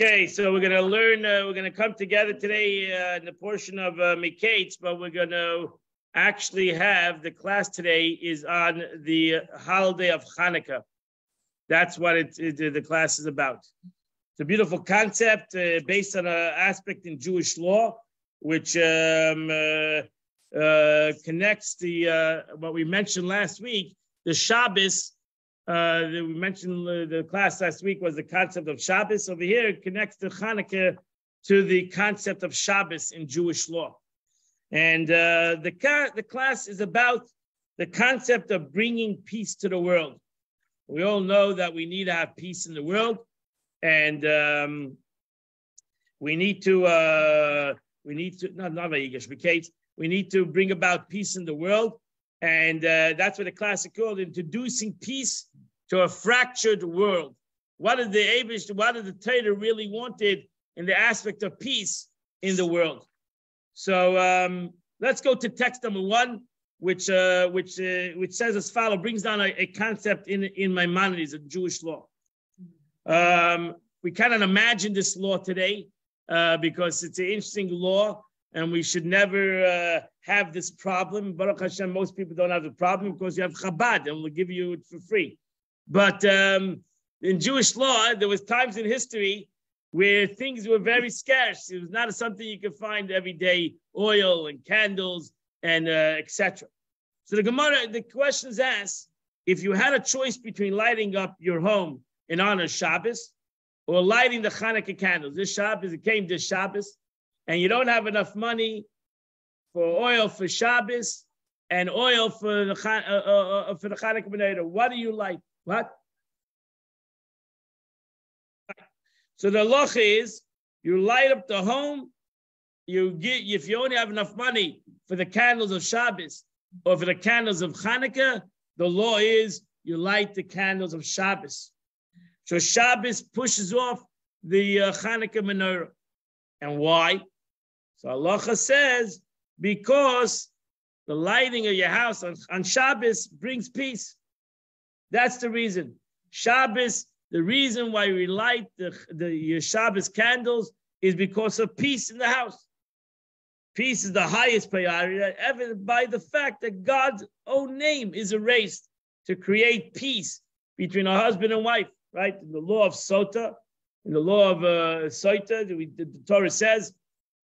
Okay, so we're going to learn, uh, we're going to come together today uh, in the portion of uh, Mikeitz, but we're going to actually have the class today is on the holiday of Hanukkah. That's what it, it the class is about. It's a beautiful concept uh, based on an aspect in Jewish law, which um, uh, uh, connects the uh, what we mentioned last week, the Shabbos uh, we mentioned the class last week was the concept of Shabbos. Over here, it connects the Hanukkah to the concept of Shabbos in Jewish law. And uh, the, the class is about the concept of bringing peace to the world. We all know that we need to have peace in the world, and um, we need to uh, we need to not not we need to bring about peace in the world, and uh, that's what the classic called introducing peace to a fractured world. What did the Abish, what did the Torah really wanted in the aspect of peace in the world? So um, let's go to text number one, which uh, which uh, which says as follows, brings down a, a, concept in in Maimonides, a Jewish law. Um, we cannot imagine this law today uh, because it's an interesting law, and we should never uh, have this problem. Baruch Hashem, most people don't have the problem because you have Chabad, and we'll give you it for free. But um, in Jewish law, there was times in history where things were very scarce. It was not something you could find every day, oil and candles and uh, etc. So the Gemara, the question is asked, if you had a choice between lighting up your home in honor of Shabbos or lighting the Hanukkah candles, this Shabbos, it came this Shabbos, and you don't have enough money for oil for Shabbos and oil for the, uh, uh, uh, for the Hanukkah what do you light? What? So the loch is you light up the home, you get if you only have enough money for the candles of Shabbos or for the candles of Hanukkah, the law is you light the candles of Shabbos. So Shabbos pushes off the uh, Hanukkah menorah. And why? So Allah says, because the lighting of your house on, on Shabbos brings peace. That's the reason. Shabbos, the reason why we light the, the Shabbos candles is because of peace in the house. Peace is the highest priority, evident by the fact that God's own name is erased to create peace between a husband and wife, right? In the law of Sota, in the law of uh, Sota, the, the Torah says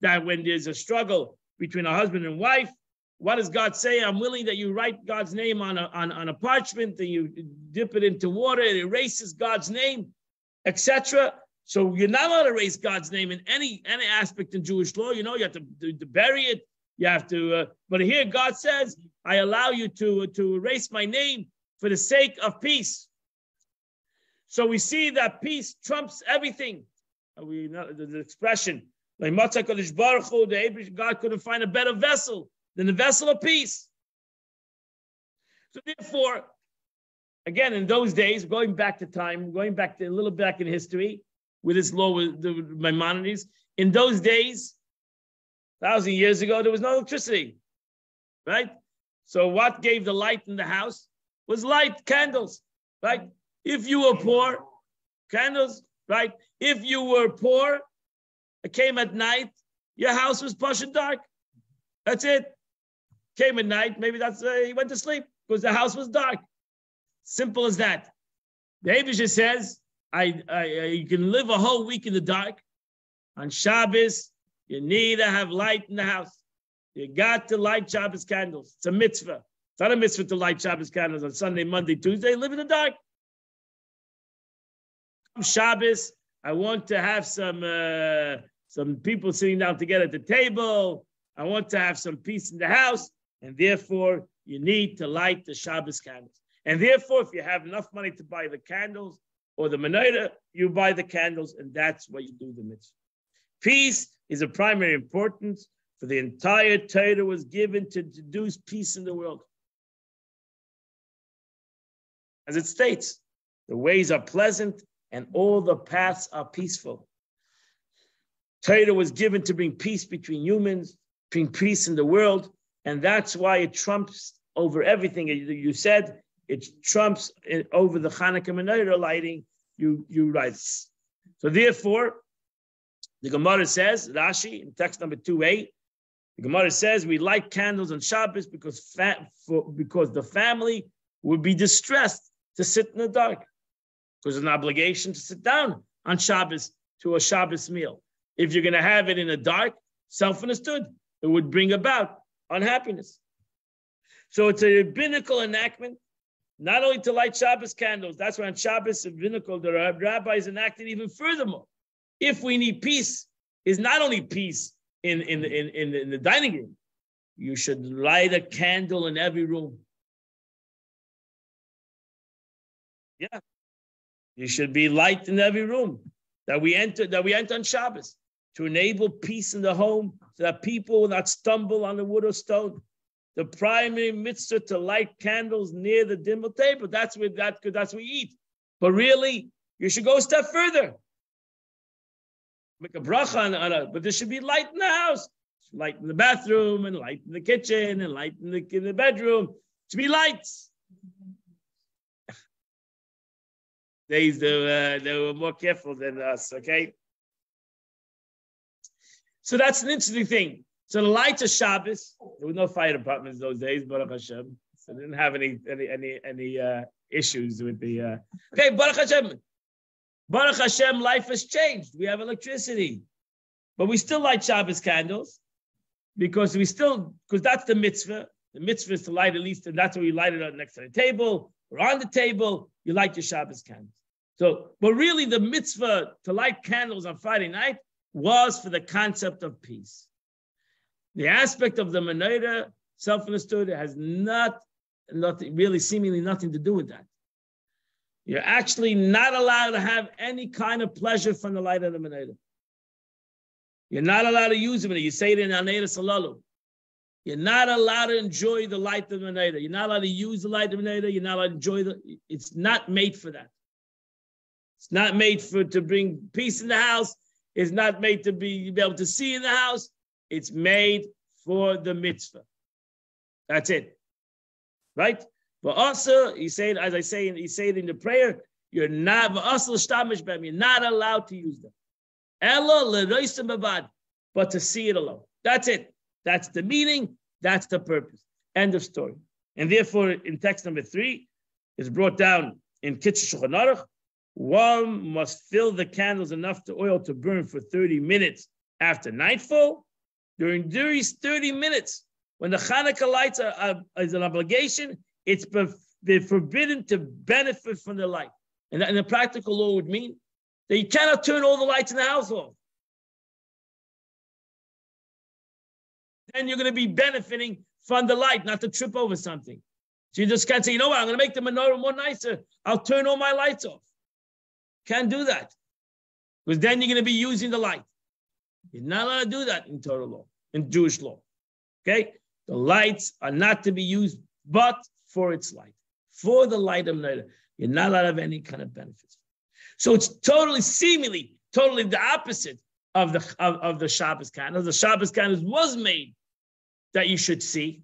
that when there's a struggle between a husband and wife, what does God say? I'm willing that you write God's name on a, on, on a parchment and you dip it into water, it erases God's name, etc. So you're not allowed to erase God's name in any any aspect in Jewish law. You know, you have to, to, to bury it. You have to. Uh, but here God says, "I allow you to to erase my name for the sake of peace." So we see that peace trumps everything. We know the expression like God couldn't find a better vessel than the vessel of peace. So therefore, again, in those days, going back to time, going back to a little back in history, with this law with the Maimonides, in those days, thousand years ago, there was no electricity, right? So what gave the light in the house was light, candles, right? If you were poor, candles, right? If you were poor, came at night, your house was push and dark. That's it. Came at night, maybe that's uh, he went to sleep because the house was dark. Simple as that. The Abisha says, I, I, you can live a whole week in the dark. On Shabbos, you need to have light in the house. You got to light Shabbos candles. It's a mitzvah. It's not a mitzvah to light Shabbos candles on Sunday, Monday, Tuesday. Live in the dark. Shabbos, I want to have some uh, some people sitting down together at the table. I want to have some peace in the house and therefore you need to light the Shabbos candles. And therefore, if you have enough money to buy the candles or the menorah, you buy the candles, and that's what you do the mitzvah. Peace is of primary importance, for the entire Torah was given to introduce peace in the world. As it states, the ways are pleasant and all the paths are peaceful. Torah was given to bring peace between humans, bring peace in the world, and that's why it trumps over everything. You said it trumps over the Hanukkah menorah lighting. You you write. So therefore, The Gemara says, Rashi, in text number 2a, the Gemara says we light candles on Shabbos because, fa- for, because the family would be distressed to sit in the dark. Because there's an obligation to sit down on Shabbos to a Shabbos meal. If you're going to have it in the dark, self understood, it would bring about unhappiness. So it's a rabbinical enactment, not only to light Shabbos candles, that's why on Shabbos rabbinical, the rabbis enacted even furthermore. If we need peace, is not only peace in, in, in, in, in the dining room, you should light a candle in every room. Yeah. You should be light in every room that we enter, that we enter on Shabbos to enable peace in the home so that people will not stumble on the wood or stone. The primary mitzvah to light candles near the dimmel table. That's where that that's where we eat. But really, you should go a step further. Make a bracha on, on a, but there should be light in the house. Light in the bathroom and light in the kitchen and light in the, in the bedroom. Should be lights. Days they were, they were more careful than us, okay? So that's an interesting thing. So the lights of Shabbos, there was no fire departments those days, Baruch Hashem. So they didn't have any any any any uh, issues with the uh, okay, Baruch Hashem. Baruch Hashem, life has changed. We have electricity. But we still light Shabbos candles because we still because that's the mitzvah. The mitzvah is to light at least, and that's why we light it up next to the table or on the table. You light your Shabbos candles. So, but really, the mitzvah to light candles on Friday night was for the concept of peace. The aspect of the menorah, self-understood, has not, nothing, really seemingly nothing to do with that. You're actually not allowed to have any kind of pleasure from the light of the menorah. You're not allowed to use it. You say it in Haneiros Halalu. You're not allowed to enjoy the light of the menorah. You're not allowed to use the light of the menorah. You're not allowed to enjoy the. It's not made for that. It's not made for to bring peace in the house. It's not made to be, be able to see in the house. It's made for the mitzvah. That's it. Right? But also, he said, as I say, he said in the prayer, you're not you're not allowed to use them. But to see it alone. That's it. That's the meaning. That's the purpose. End of story. And therefore, in text number three, is brought down in Kitzur Shulchan Aruch, one must fill the candles enough to oil to burn for 30 minutes after nightfall. During these 30 minutes, when the Hanukkah lights are, are, is an obligation, it's they're forbidden to benefit from the light. And, and the practical law would mean that you cannot turn all the lights in the house off. Then you're going to be benefiting from the light, not to trip over something. So you just can't say, you know what, I'm going to make the menorah more nicer. I'll turn all my lights off. Can't do that. Because then you're going to be using the light. You're not allowed to do that in Torah law, in Jewish law. Okay? The lights are not to be used but for its light, for the light of night. You're not allowed to have any kind of benefits. So it's totally, seemingly, totally the opposite of the of, of the Shabbos candles. The Shabbos candles was made that you should see,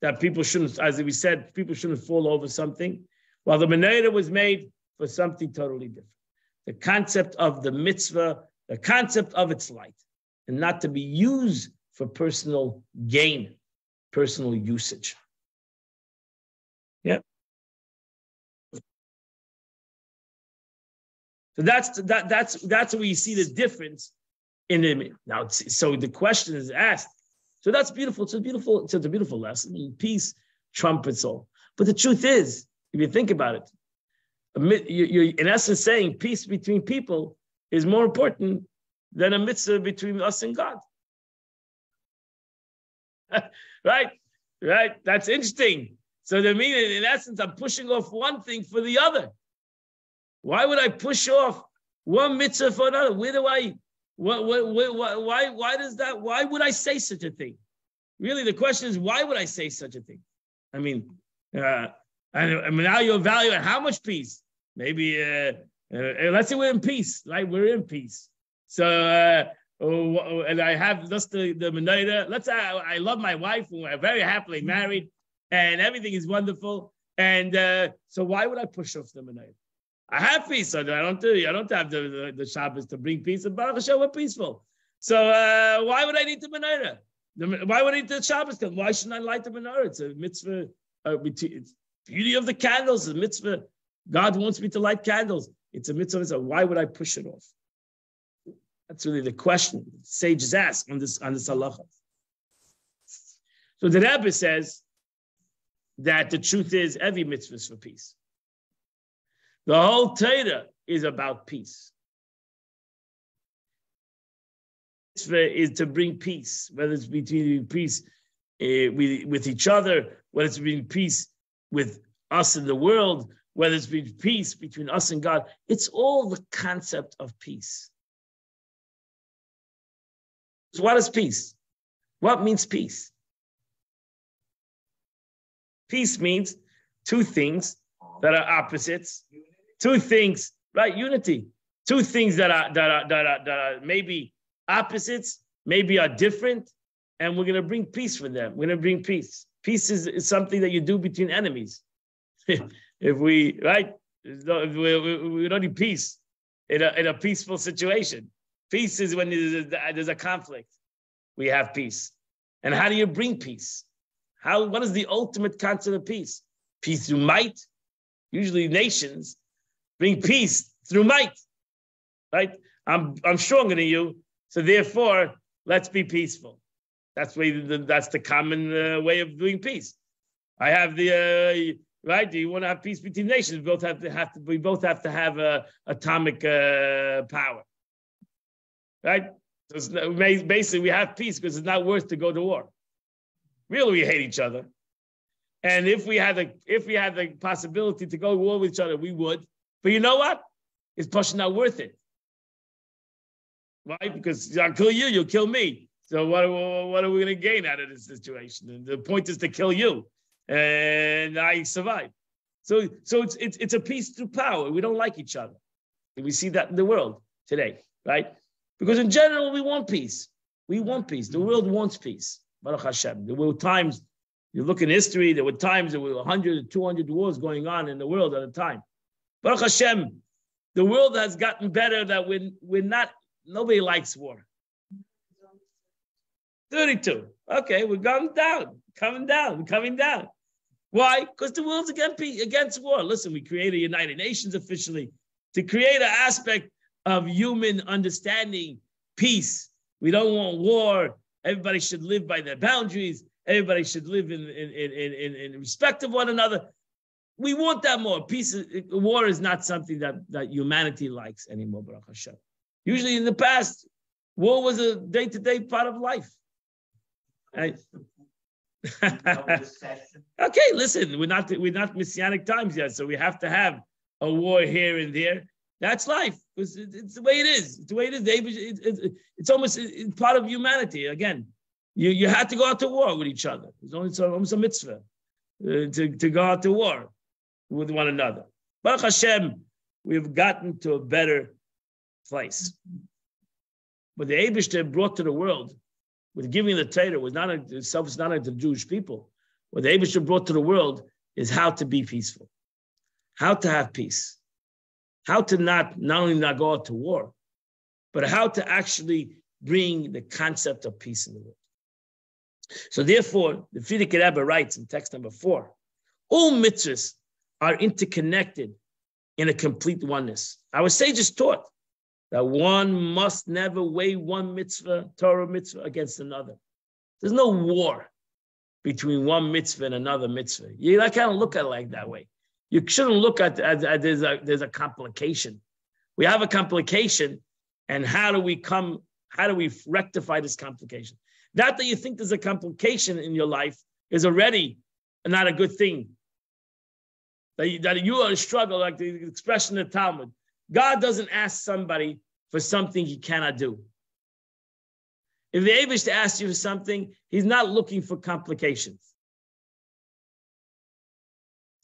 that people shouldn't, as we said, people shouldn't fall over something. While the menorah was made for something totally different. The concept of the mitzvah, the concept of its light, and not to be used for personal gain, personal usage. Yeah. So that's that that's that's where you see the difference in the now. So the question is asked. So that's beautiful. It's a beautiful. It's a beautiful lesson. Peace trumpets all. But the truth is, if you think about it, you're in essence saying peace between people is more important than a mitzvah between us and God. right? Right? That's interesting. So the meaning, in essence, I'm pushing off one thing for the other. Why would I push off one mitzvah for another? Where do I? Why? Why does that? Why would I say such a thing? Really, the question is, why would I say such a thing? I mean, uh, and, and now you evaluate how much peace. Maybe uh, uh, let's say we're in peace, right? We're in peace. So uh, oh, and I have just the the menorah. Let's say I, I love my wife. We're very happily married, and everything is wonderful. And uh, so why would I push off the menorah? I have peace. So I don't do. I don't have the, the, the Shabbos to bring peace. And Baruch Hashem, we're peaceful. So uh, why would I need the menorah? Why would I need the Shabbos? Why shouldn't I light the menorah? It's a mitzvah. Uh, it's beauty of the candles. A mitzvah. God wants me to light candles. It's a mitzvah. So why would I push it off? That's really the question sages ask on this on this halacha. So the Rebbe says that the truth is every mitzvah is for peace. The whole Torah is about peace. Mitzvah is to bring peace, whether it's between peace uh, with, with each other, whether it's between peace with us and the world, whether it's between peace between us and God. It's all the concept of peace. So what is peace? What means peace? Peace means two things that are opposites two things, right? Unity. Two things that are that are that are, that are maybe opposites, maybe are different, and we're gonna bring peace for them. We're gonna bring peace. Peace is, is something that you do between enemies. if we right, we, we, we don't need peace in a in a peaceful situation. Peace is when there's a, there's a conflict. We have peace. And how do you bring peace? How what is the ultimate concept of peace? Peace through might. Usually nations bring peace through might. Right? I'm I'm stronger than you, so therefore let's be peaceful. That's way the, that's the common uh, way of doing peace. I have the uh, right. Do you want to have peace between nations? We both have to have to. We both have to have uh, atomic uh, power, right? So basically, we have peace because it's not worth to go to war. Really, we hate each other, and if we had the if we had the possibility to go to war with each other, we would. But you know what? It's pushing not worth it. Why? Because I'll kill you, you'll kill me. So what, what are we going to gain out of this situation? And the point is to kill you, and I survive. So, so it's, it's, it's a peace through power. We don't like each other. And we see that in the world today, right? Because in general, we want peace. We want peace. The world wants peace. Baruch Hashem. There were times, you look in history, there were times there were 100, 200 wars going on in the world at a time. Baruch Hashem, the world has gotten better that we're, we're not, nobody likes war. 32. Okay, we're going down, coming down, coming down. Why? Because the world's against, against war. Listen, we created United Nations officially to create an aspect of human understanding, peace. We don't want war. Everybody should live by their boundaries. Everybody should live in, in, in, in, in respect of one another we want that more. Peace, war is not something that, that humanity likes anymore, Baruch Hashem. Usually in the past, war was a day to day part of life. okay, listen, we're not we're not messianic times yet, so we have to have a war here and there. That's life. It's, it's the way it is. It's the way it is. It, it, it's almost it's part of humanity. Again, you, you had to go out to war with each other. It's almost, almost a mitzvah uh, to, to go out to war with one another. Baruch Hashem, we've gotten to a better place. But the Abishter brought to the world with giving the Torah was not a, itself is not a, the Jewish people. What the Abishter brought to the world is how to be peaceful, how to have peace, how to not not only not go out to war, but how to actually bring the concept of peace in the world. So therefore, the Rebbe writes in text number four, all mitzvahs are interconnected in a complete oneness. Our sages taught that one must never weigh one mitzvah, Torah mitzvah, against another. There's no war between one mitzvah and another mitzvah. You can't look at it like that way. You shouldn't look at, at, at there's, a, there's a complication. We have a complication, and how do we come? How do we rectify this complication? Not that you think there's a complication in your life is already not a good thing that you, that you are in struggle, like the expression of Talmud. God doesn't ask somebody for something he cannot do. If the Abish asks you for something, he's not looking for complications.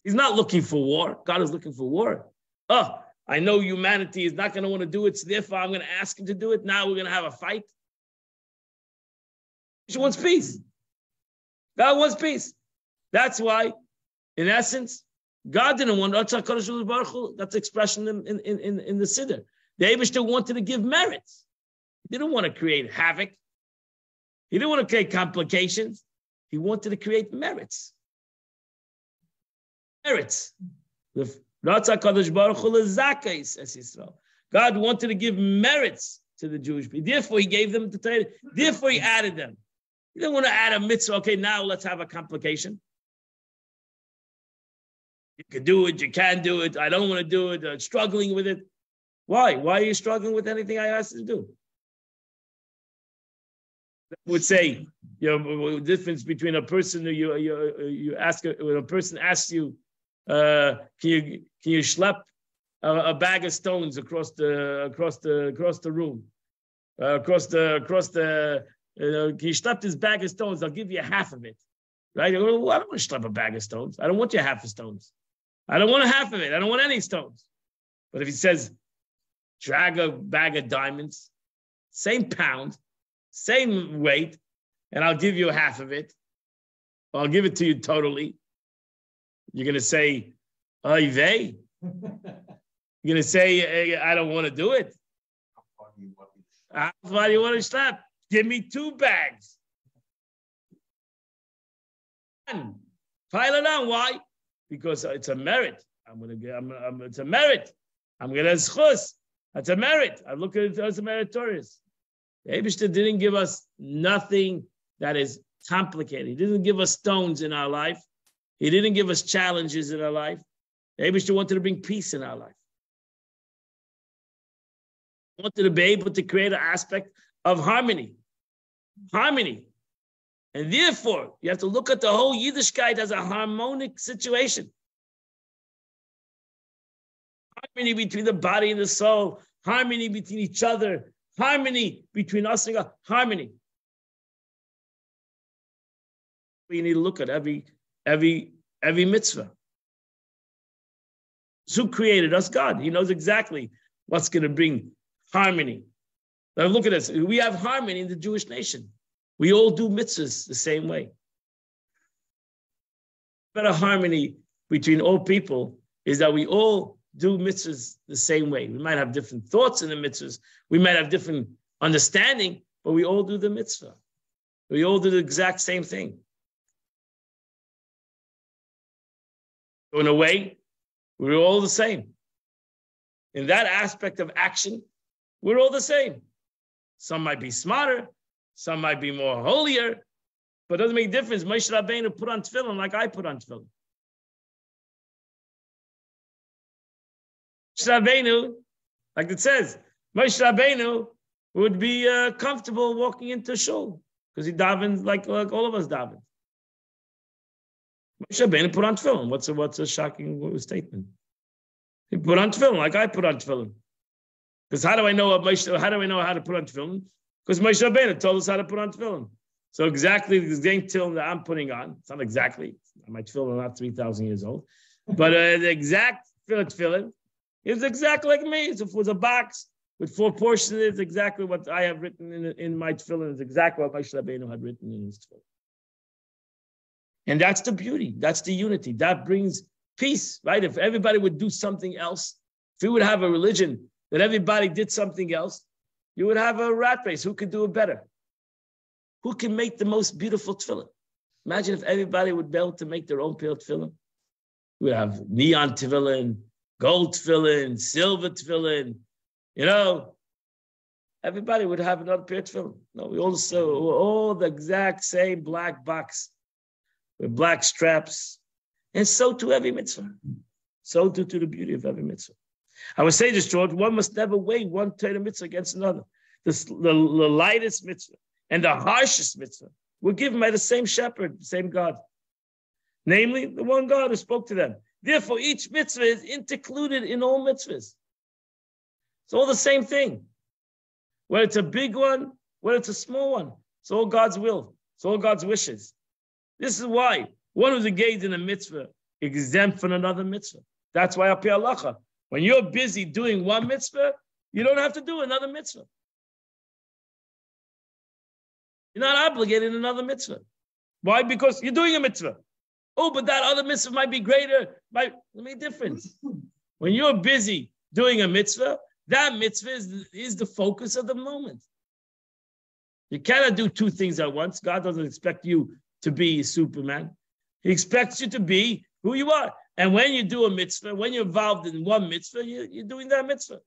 He's not looking for war. God is looking for war. Oh, I know humanity is not going to want to do it, so therefore I'm going to ask him to do it. Now we're going to have a fight. He wants peace. God wants peace. That's why, in essence, God didn't want that's expression in, in, in, in the Siddur. The Abishter wanted to give merits. He didn't want to create havoc. He didn't want to create complications. He wanted to create merits. Merits. God wanted to give merits to the Jewish people. Therefore, he gave them the Torah. Therefore, he added them. He didn't want to add a mitzvah. Okay, now let's have a complication. You can do it. You can do it. I don't want to do it. I'm struggling with it. Why? Why are you struggling with anything I asked you to do? I would say, you know, the difference between a person who you you you ask when a person asks you, uh, can you can you schlep a, a, bag of stones across the across the across the room, uh, across the across the can you schlep this bag of stones? I'll give you half of it, right? Well, I don't want to schlep a bag of stones. I don't want your half of stones. I don't want a half of it. I don't want any stones. But if he says, drag a bag of diamonds, same pound, same weight, and I'll give you half of it. I'll give it to you totally. You're going to say, Oy vey. You're going to say, hey, I don't want to do it. How far do you want to stop? Give me two bags. Pile it on. Why? Because it's a merit. I'm to get, I'm, I'm, it's a merit. I'm to zechus. That's a merit. I look at it as a meritorious. The Abishter didn't give us nothing that is complicated. He didn't give us stones in our life. He didn't give us challenges in our life. The Abishter wanted to bring peace in our life. He wanted to be able to create an aspect of harmony. Harmony. And therefore, you have to look at the whole Yiddishkeit as a harmonic situation. Harmony between the body and the soul, harmony between each other, harmony between us and God, harmony. We need to look at every every every mitzvah. Who created us? God. He knows exactly what's going to bring harmony. Now look at this. We have harmony in the Jewish nation. We all do mitzvahs the same way. Better harmony between all people is that we all do mitzvahs the same way. We might have different thoughts in the mitzvahs. We might have different understanding, but we all do the mitzvah. We all do the exact same thing. So in a way, we're all the same. In that aspect of action, we're all the same. Some might be smarter, some might be more holier, but it doesn't make a difference. Moshe Rabbeinu put on tefillin like I put on tefillin. Rabbeinu, like it says, Moshe Rabbeinu would be uh, comfortable walking into shul because he davens like, like all of us daven. Moshe Rabbeinu put on tefillin. What's a, what's a shocking statement? He put on tefillin like I put on tefillin. Because how do I know what Moshe, how do I know how to put on tefillin? Because Moshe Rabbeinu told us how to put on tefillin. So exactly the same tefillin that I'm putting on, it's not exactly, my tefillin are not 3,000 years old, but uh, the exact tefillin it's exactly like me. It was a box with four portions. It's exactly what I have written in, in my tefillin. It's exactly what Moshe Rabbeinu had written in his tefillin. And that's the beauty. That's the unity. That brings peace, right? If everybody would do something else, if we would have a religion that everybody did something else, you would have a rat race. Who could do it better? Who can make the most beautiful tefillin? Imagine if everybody would be able to make their own pale tefillin. We have neon tefillin, gold tefillin, silver tefillin, you know, everybody would have another pair of tefillin. No, we also all the exact same black box with black straps, and so to every mitzvah. So to, to the beauty of every mitzvah. I would say this, George, one must never weigh one Torah mitzvah against another. The, the, the lightest mitzvah and the harshest mitzvah were given by the same shepherd, same God. Namely, the one God who spoke to them. Therefore, each mitzvah is intercluded in all mitzvahs. It's all the same thing. Whether it's a big one, whether it's a small one, it's all God's will. It's all God's wishes. This is why one who's engaged in a mitzvah exempt from another mitzvah. That's why up here when you're busy doing one mitzvah, you don't have to do another mitzvah. You're not obligated in another mitzvah. Why? Because you're doing a mitzvah. Oh, but that other mitzvah might be greater. Might make a difference. When you're busy doing a mitzvah, that mitzvah is, is the focus of the moment. You cannot do two things at once. God doesn't expect you to be Superman. He expects you to be who you are. And when you do a mitzvah, when you're involved in one mitzvah, you, you're doing that mitzvah.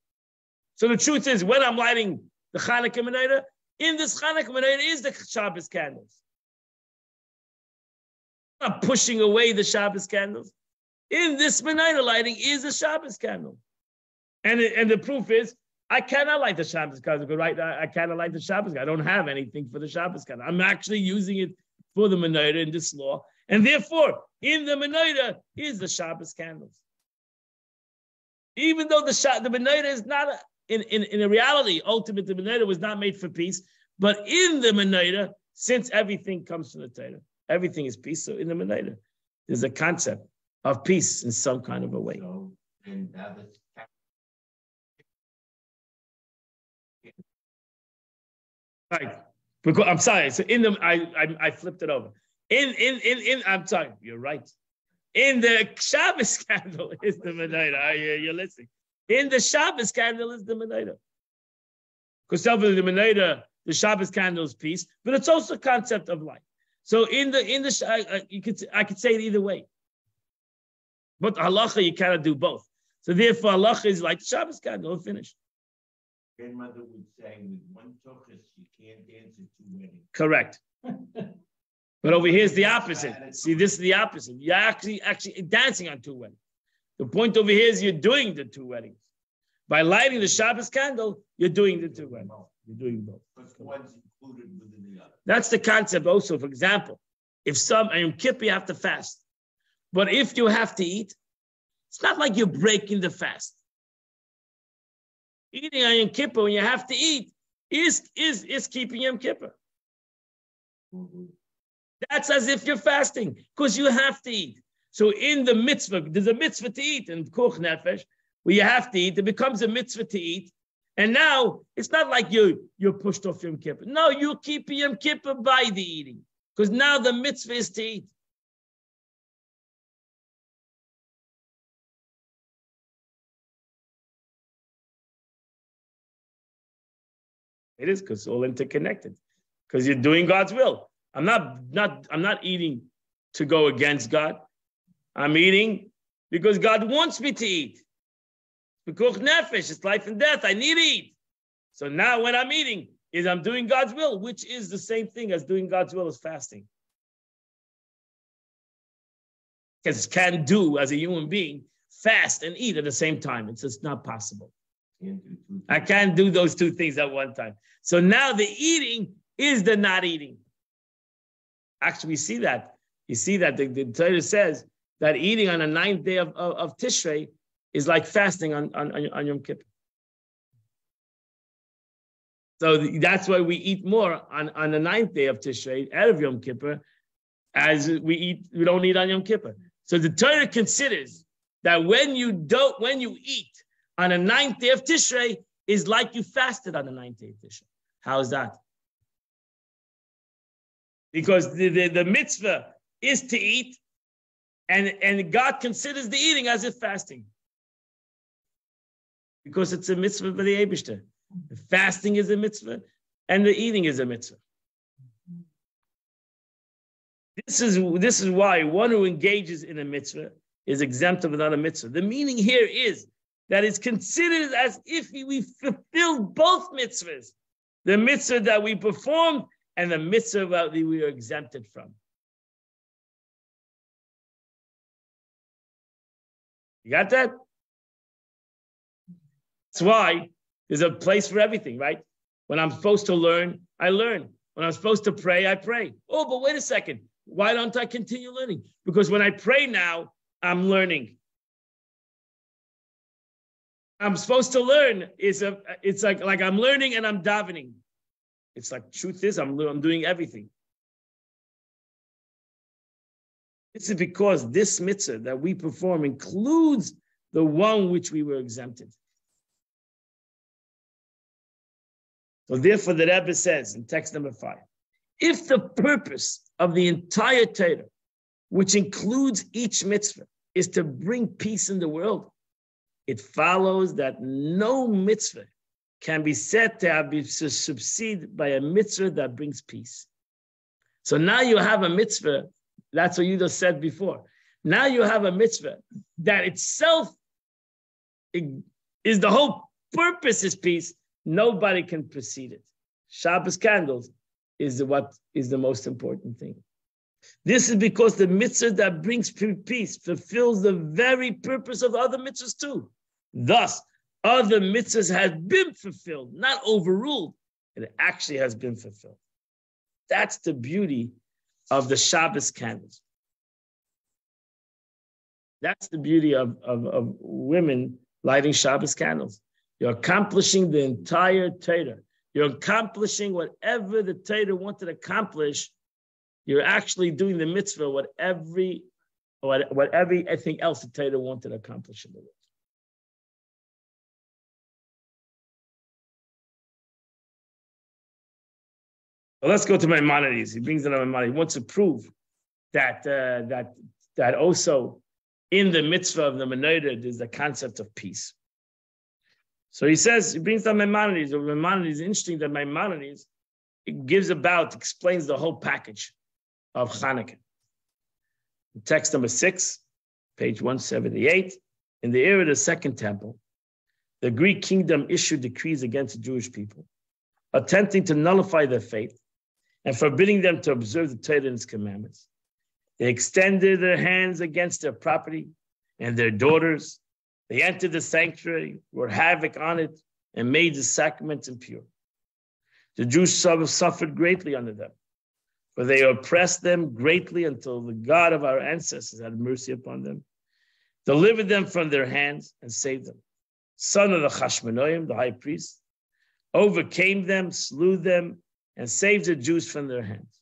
So the truth is, when I'm lighting the Chanukah menorah, in this Chanukah menorah is the Shabbos candles. I'm not pushing away the Shabbos candles. In this menorah lighting is a Shabbos candle. And, and the proof is, I cannot light the Shabbos candle right I, I cannot light the Shabbos candle. I don't have anything for the Shabbos candle. I'm actually using it for the menorah in this law. And therefore, in the menorah is the Shabbos candles. Even though the the menorah is not a, in, in, in a reality, ultimately, the menorah was not made for peace, but in the menorah, since everything comes from the Torah, everything is peace. So in the menorah, there's a concept of peace in some kind of a way. So, Right. Because I'm sorry. So in the I, I I flipped it over. In in in in I'm sorry. You're right. In the Shabbos candle is the menorah. You're, listening. In the Shabbos candle is the menorah. Because the menorah, the Shabbos candle is peace, but it's also a concept of life. So in the in the I, you could I could say it either way. But halacha you cannot do both. So therefore halacha is like Shabbos candle. Finished grandmother would say, with one tuchus, you can't dance at two weddings. Correct. but over here is the opposite. See, this is the opposite. You're actually actually dancing on two weddings. The point over here is you're doing the two weddings. By lighting the Shabbos candle, you're doing the two weddings. You're doing both. one's included within the other. That's the concept also. For example, if some and Kippur you have to fast. But if you have to eat, it's not like you're breaking the fast eating on Yom Kippur when you have to eat is, is, is keeping Yom Kippur. Mm-hmm. That's as if you're fasting because you have to eat. So in the mitzvah, there's a mitzvah to eat in pikuach nefesh where you have to eat. It becomes a mitzvah to eat. And now it's not like you, you're pushed off Yom Kippur. No, you're keeping Yom Kippur by the eating because now the mitzvah is to eat. It is because it's all interconnected. Because you're doing God's will. I'm not not I'm not eating to go against God. I'm eating because God wants me to eat. Because nefesh, it's life and death. I need to eat. So now when I'm eating, is I'm doing God's will, which is the same thing as doing God's will as fasting. Because can do as a human being fast and eat at the same time. It's just not possible. I can't do those two things at one time. So now the eating is the not eating. Actually, we see that. You see that the, the Torah says that eating on the ninth day of, of, of Tishrei is like fasting on, on, on Yom Kippur. So that's why we eat more on, on the ninth day of Tishrei, out of Yom Kippur, as we eat, we don't eat on Yom Kippur. So the Torah considers that when you don't, when you eat on the ninth day of Tishrei is like you fasted on the ninth day of Tishrei. How is that? Because the, the, the mitzvah is to eat, and, and God considers the eating as if fasting. Because it's a mitzvah for the Abishter. Fasting is a mitzvah, and the eating is a mitzvah. This is, this is why one who engages in a mitzvah is exempt of another mitzvah. The meaning here is that it's considered as if we fulfilled both mitzvahs the mitzvah that we performed and the mitzvah that we are exempted from. You got that? That's why there's a place for everything, right? When I'm supposed to learn, I learn. When I'm supposed to pray, I pray. Oh, but wait a second. Why don't I continue learning? Because when I pray now, I'm learning. I'm supposed to learn is a it's like like I'm learning and I'm davening. It's like truth is I'm I'm doing everything. This is because this mitzvah that we perform includes the one which we were exempted. So therefore, the Rebbe says in text number five, if the purpose of the entire Torah which includes each mitzvah, is to bring peace in the world, it follows that no mitzvah can be said to been subsided by a mitzvah that brings peace. So now you have a mitzvah, that's what you just said before. Now you have a mitzvah that itself is the whole purpose is peace. Nobody can precede it. Shabbos candles is what is the most important thing. This is because the mitzvah that brings peace fulfills the very purpose of other mitzvahs too. Thus, other mitzvahs have been fulfilled, not overruled. It actually has been fulfilled. That's the beauty of the Shabbos candles. That's the beauty of, of, of women lighting Shabbos candles. You're accomplishing the entire Torah. You're accomplishing whatever the Torah wanted to accomplish. You're actually doing the mitzvah, what every, what, what every everything else the Torah wanted to accomplish in the world. Well, let's go to Maimonides. He brings it Maimonides. He wants to prove that uh, that that also in the mitzvah of the menorah is the concept of peace. So he says he brings down Maimonides. Maimonides is interesting that Maimonides it gives about explains the whole package of Hanukkah. Text number six, page one seventy eight. In the era of the Second Temple, the Greek kingdom issued decrees against the Jewish people, attempting to nullify their faith and forbidding them to observe the Torah and its commandments. They extended their hands against their property and their daughters. They entered the sanctuary, wrought havoc on it, and made the sacraments impure. The Jews suffered greatly under them, for they oppressed them greatly until the God of our ancestors had mercy upon them, delivered them from their hands, and saved them. Son of the Chashmonoim, the high priest, overcame them, slew them, and saved the Jews from their hands.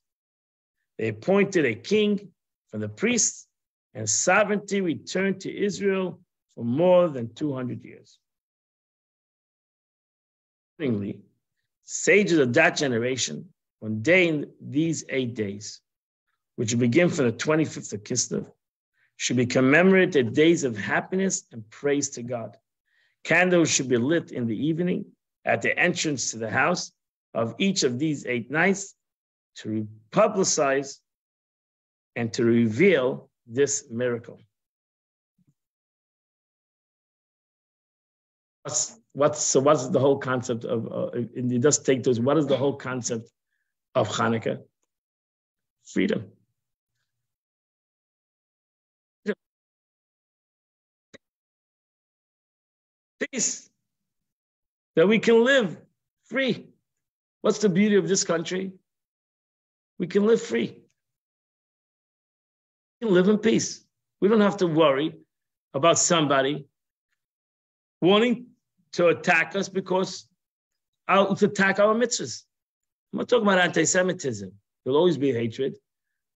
They appointed a king from the priests, and sovereignty returned to Israel for more than 200 years. Accordingly, sages of that generation one day in these eight days, which begin from the 25th of Kislev, should be commemorated days of happiness and praise to God. Candles should be lit in the evening at the entrance to the house of each of these eight nights to publicize and to reveal this miracle. What's, what's so? What's the whole concept of? Uh, and you just take those. What is the whole concept of Hanukkah? Freedom. Peace. That we can live free. What's the beauty of this country? We can live free. We can live in peace. We don't have to worry about somebody wanting to attack us because I'll, to attack our mitzvahs. I'm not talking about anti-Semitism. There'll always be hatred,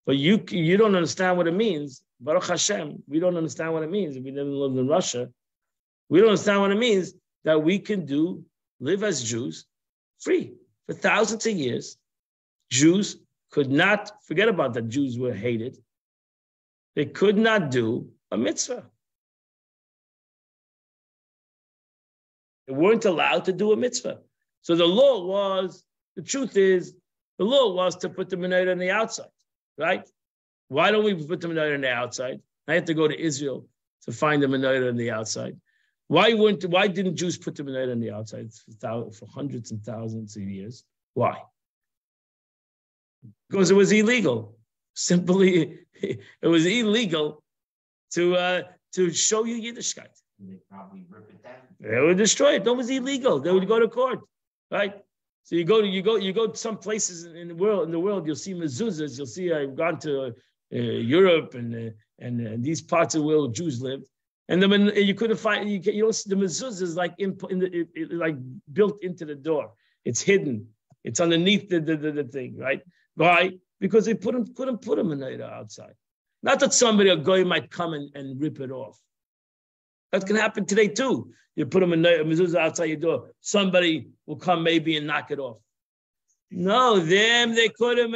but you you don't understand what it means. Baruch Hashem, we don't understand what it means. We never lived in Russia. We don't understand what it means that we can do live as Jews free for thousands of years, Jews could not, forget about that Jews were hated, they could not do a mitzvah. They weren't allowed to do a mitzvah. So the law was, the truth is, the law was to put the menorah on the outside, right? Why don't we put the menorah on the outside? I had to go to Israel to find the menorah on the outside. Why weren't why didn't Jews put the menorah on the outside for, for hundreds and thousands of years? Why? Because it was illegal. Simply, it was illegal to uh, to show you Yiddishkeit. They probably rip it down. They would destroy it. That was illegal. They would go to court, right? So you go to you go you go to some places in the world in the world you'll see mezuzahs. You'll see I've gone to uh, Europe and uh, and uh, these parts of the world Jews lived, and then when you couldn't find you, you don't the mezuzah is like in, in the, it, it, like built into the door. It's hidden. It's underneath the, the, the, the thing, right? Why? Because they put not couldn't put a menorah outside. Not that somebody a guy might come and, and rip it off. That can happen today too. You put them in a mezuzah outside your door. Somebody will come maybe and knock it off. No, them they couldn't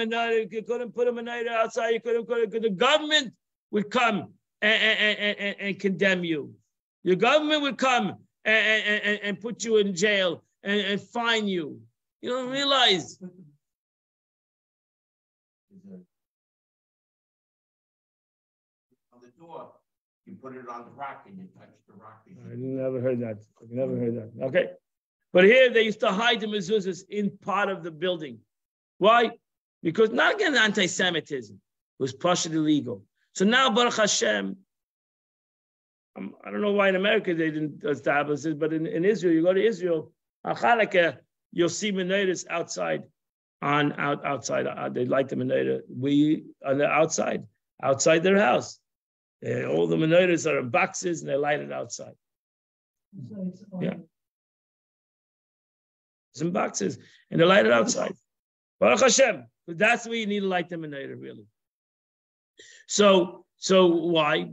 You couldn't put a menorah outside. You couldn't, couldn't, the government would come and, and, and, and condemn you. Your government would come and, and, and put you in jail and, and fine you. You don't realize. On the door, you put it on the rock and you touch the rock. I never heard that. I never heard that. Mm-hmm. Okay. But here they used to hide the mezuzahs in part of the building. Why? Because not against anti-Semitism. It was partially illegal. So now Baruch Hashem, um, I don't know why in America they didn't establish it, but in, in Israel, you go to Israel, Hanukkah, you'll see menorahs outside, on out outside. Uh, they light the menorah. We on the outside, outside their house. Uh, all the menorahs are in boxes and they light it outside. Yeah. It's in boxes and they light it outside. Baruch Hashem. That's where you need to light the menorah, really. So, so why?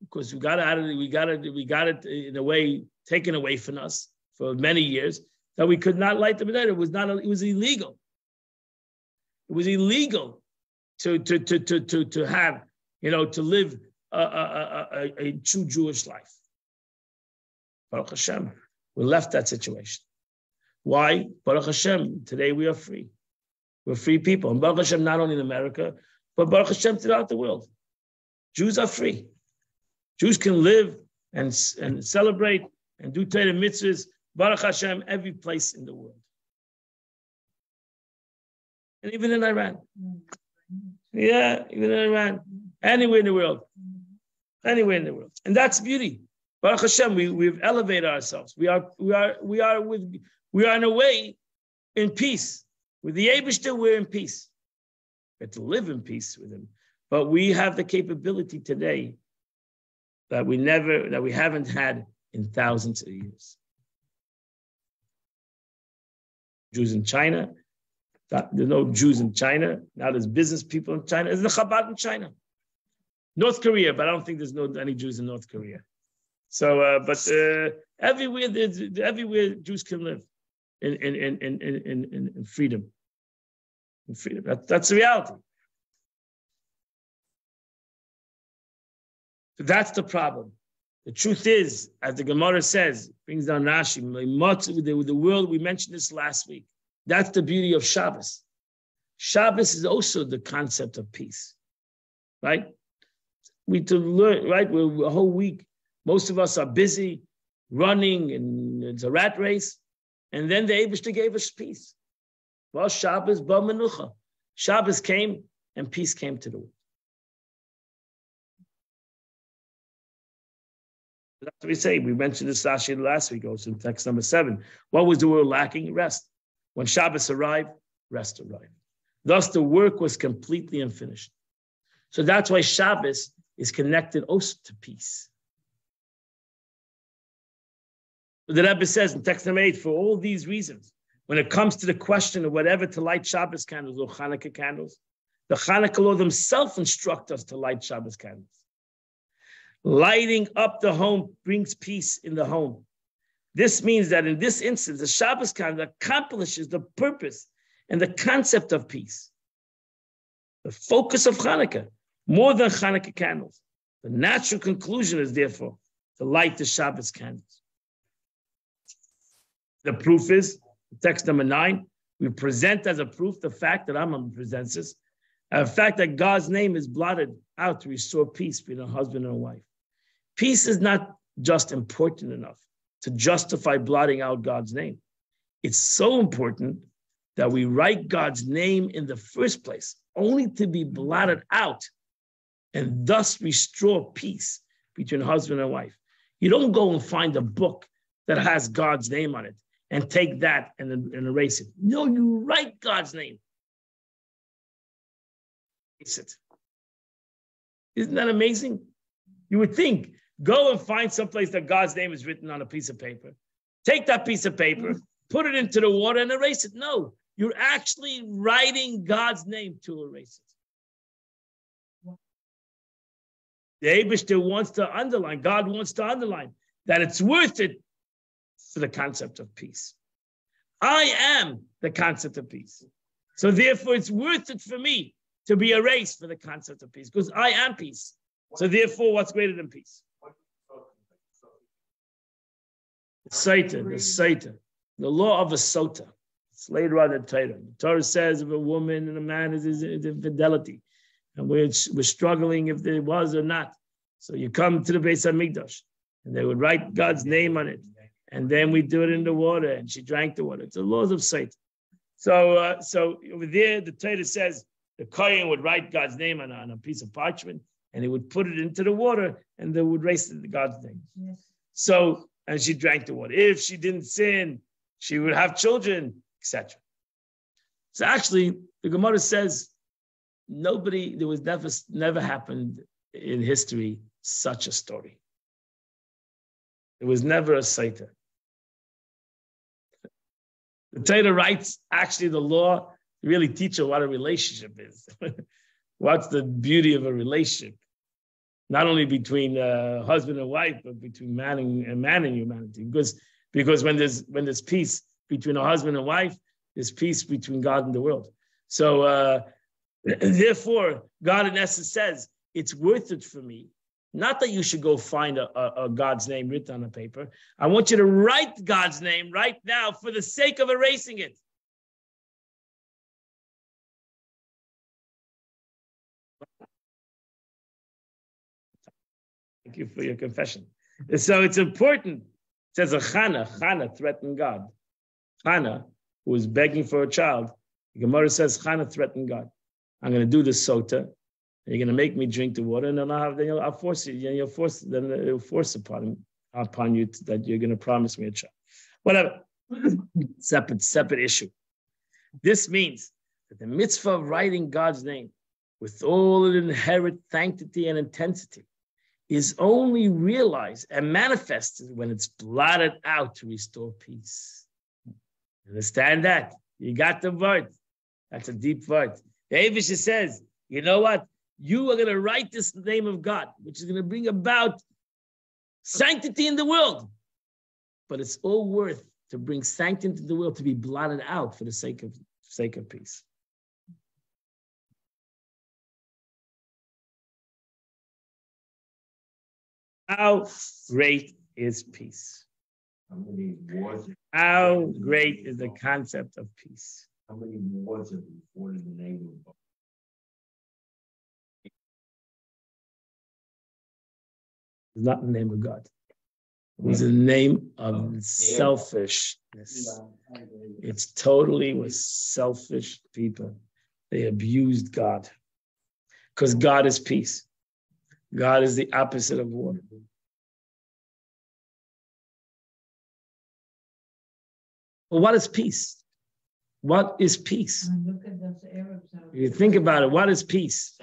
Because we got out of we got it, we got it in a way taken away from us for many years that we could not light the menorah. It was not, it was illegal. It was illegal to to to to to, to have, you know, to live a, a, a, a true Jewish life. Baruch Hashem, we left that situation. Why? Baruch Hashem, today we are free. We're free people. And Baruch Hashem, not only in America, but Baruch Hashem throughout the world. Jews are free. Jews can live and, and celebrate and do Torah mitzvahs, Baruch Hashem, every place in the world. And even in Iran. Yeah, even in Iran. Anywhere in the world. Anywhere in the world. And that's beauty. Baruch Hashem, we, we've elevated ourselves. We are, we are, we are with, we are in a way in peace. With the Abishter, we're in peace. We have to live in peace with him. But we have the capability today that we never, that we haven't had in thousands of years. Jews in China, there's no Jews in China. Now there's business people in China. There's the Chabad in China. North Korea, but I don't think there's no any Jews in North Korea. So, uh, but uh, everywhere, everywhere Jews can live in in in in in, in freedom and freedom. That, that's the reality. So that's the problem. The truth is, as the Gemara says, brings down Rashi, with the world, we mentioned this last week. That's the beauty of Shabbos. Shabbos is also the concept of peace, right? We to learn, right? We're a whole week. Most of us are busy running, and it's a rat race. And then the Abishta gave us peace. Well, Shabbos ba menucha. Shabbos came and peace came to the world. That's what we say. We mentioned this last year, last week, also in text number seven. What was the world lacking? Rest. When Shabbos arrived, rest arrived. Thus, the work was completely unfinished. So that's why Shabbos is connected also to peace. The Rebbe says in text number eight, for all these reasons, when it comes to the question of whatever to light Shabbos candles or Hanukkah candles, the Hanukkah law themselves instruct us to light Shabbos candles. Lighting up the home brings peace in the home. This means that in this instance, the Shabbos candle accomplishes the purpose and the concept of peace. The focus of Hanukkah, more than Hanukkah candles. The natural conclusion is therefore to light the Shabbos candles. The proof is text number nine, we present as a proof the fact that Rambam presents this, a fact that God's name is blotted out to restore peace between a husband and a wife. Peace is not just important enough to justify blotting out God's name. It's so important that we write God's name in the first place, only to be blotted out and thus restore peace between husband and wife. You don't go and find a book that has God's name on it and take that and, and erase it. No, you write God's name. Erase it. Isn't that amazing? You would think, go and find someplace that God's name is written on a piece of paper. Take that piece of paper, put it into the water, and erase it. No, you're actually writing God's name to erase it. The Abishter wants to underline, God wants to underline that it's worth it for the concept of peace. I am the concept of peace. So therefore, it's worth it for me to be erased for the concept of peace because I am peace. So therefore, what's greater than peace? The sota, the sota, the law of a sota. It's later on in the Torah. The Torah says if a woman and a man is, infidelity, and we're, we're struggling if there was or not. So you come to the Beis Hamikdash, and they would write God's name on it, and then we do it in the water, and she drank the water. It's the laws of sota. So, uh, so over there, the Torah says the Kohen would write God's name on, on a piece of parchment, and he would put it into the water, and they would race the God's name. Yes. So, and she drank the water. If she didn't sin, she would have children, etc. So actually, the Gemara says nobody, there was never, never happened in history such a story. It was never a sota. The Torah writes, actually, the law really teach teaches what a relationship is. What's the beauty of a relationship? Not only between uh, husband and wife, but between man and, and man and humanity. Because, because when there's when there's peace between a husband and wife, there's peace between God and the world. So uh, therefore, God in essence says, it's worth it for me not that you should go find a, a, a, God's name written on a paper. I want you to write God's name right now for the sake of erasing it. Thank you for your confession. So it's important. It says a Chana, Chana threatened God. Chana, who was begging for a child, the Gemara says Chana threatened God. I'm going to do the sota you're going to make me drink the water, and then I'll have, then you'll, I'll force you, you'll force, then it'll force upon upon you that you're going to promise me a child. Whatever. separate, separate issue. This means that the mitzvah of writing God's name with all its inherent sanctity and intensity is only realized and manifested when it's blotted out to restore peace. Understand that? You got the word. That's a deep word. The says, you know what? You are going to write this name of God, which is going to bring about sanctity in the world. But it's all worth to bring sanctity into the world to be blotted out for the sake of sake of peace. How great is peace? How great is the concept of peace? How many wars have been fought in the name of It's not the name of God. It's the name of selfishness. It's totally with selfish people. They abused God because God is peace. God is the opposite of war. Well, what is peace? What is peace? You think about it. What is peace?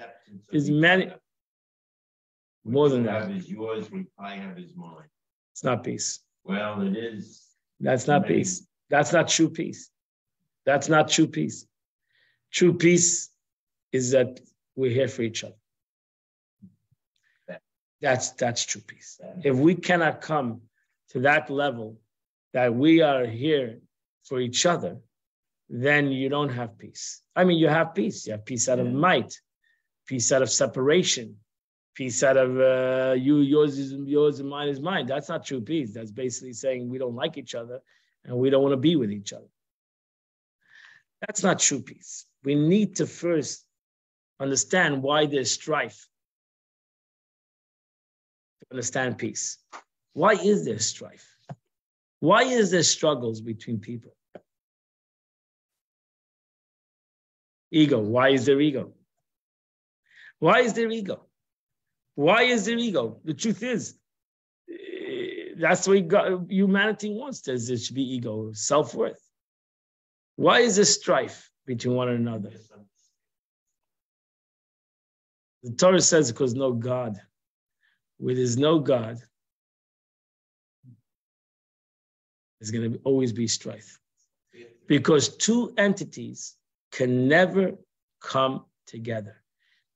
Is many more than that. Have is yours, what I have is mine. It's not peace. Well, it is. That's not peace. That's not true peace. That's not true peace. True peace is that we're here for each other. That's that's true peace. If we cannot come to that level that we are here for each other, then you don't have peace. I mean, you have peace. You have peace out of might, peace out of separation, peace out of uh, you, yours is yours, and mine is mine. That's not true peace. That's basically saying we don't like each other and we don't want to be with each other. That's not true peace. We need to first understand why there's strife. To understand peace. Why is there strife? Why is there struggles between people? Ego. Why is there ego? Why is there ego? Why is there ego? The truth is, eh, that's what God, humanity wants. There should be ego, self worth. Why is there strife between one another? The Torah says because no God. Where there's no God, there's going to always be strife. Because two entities can never come together.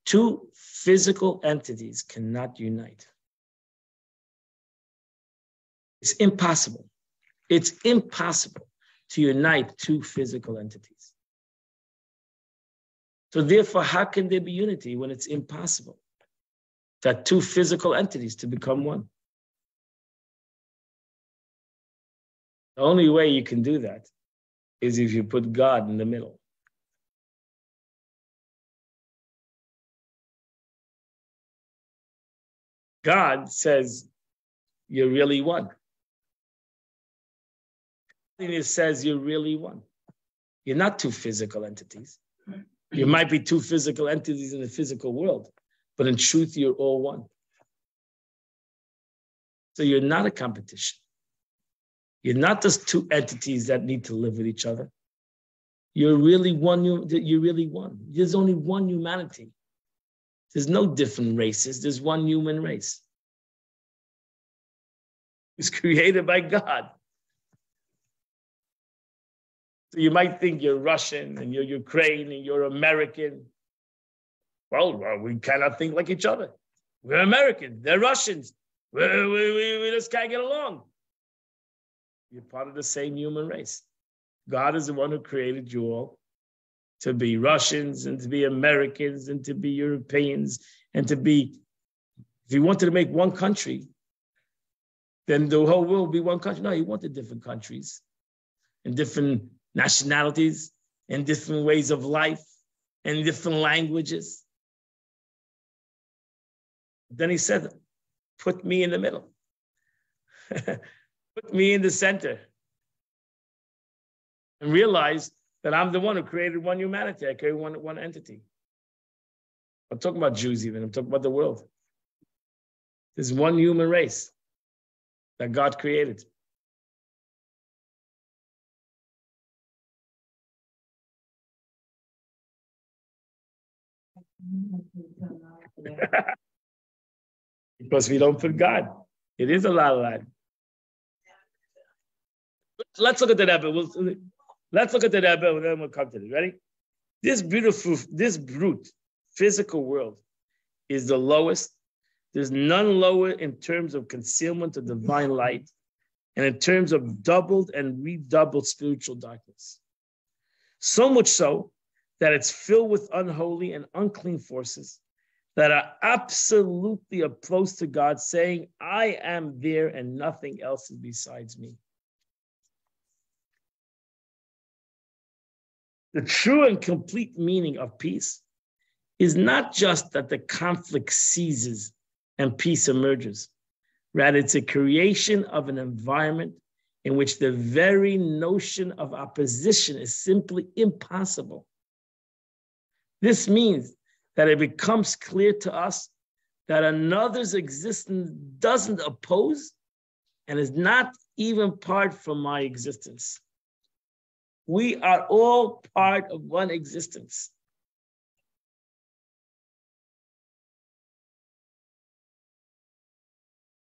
Two physical entities cannot unite. It's impossible. It's impossible to unite two physical entities. So, therefore, how can there be unity when it's impossible? that two physical entities to become one. The only way you can do that is if you put God in the middle. God says, You're really one. It says you're really one. You're not two physical entities. You might be two physical entities in the physical world, but in truth, you're all one. So you're not a competition. You're not just two entities that need to live with each other. You're really one. You're really one. There's only one humanity. There's no different races. There's one human race. It's created by God. So you might think you're Russian and you're Ukraine and you're American. Well, well we cannot think like each other. We're American. They're Russians. We, we, we, we just can't get along. You're part of the same human race. God is the one who created you all to be Russians and to be Americans and to be Europeans and to be, if he wanted to make one country, then the whole world would be one country. No, he wanted different countries and different nationalities and different ways of life and different languages. Then he said, Put me in the middle, put me in the center, and realize that I'm the one who created one humanity. I created one, one entity. I'm talking about Jews, even. I'm talking about the world. There's one human race that God created. because we don't put God. It is a lot of that. Let's look at the Rebbe. We'll, let's look at the Rebbe and then we'll come to this. Ready? This beautiful, this brute, physical world is the lowest. There's none lower in terms of concealment of divine light and in terms of doubled and redoubled spiritual darkness. So much so that it's filled with unholy and unclean forces that are absolutely opposed to God, saying, I am there and nothing else is besides me. The true and complete meaning of peace is not just that the conflict ceases and peace emerges. Rather, it's a creation of an environment in which the very notion of opposition is simply impossible. This means that it becomes clear to us that another's existence doesn't oppose and is not even part from my existence. We are all part of one existence.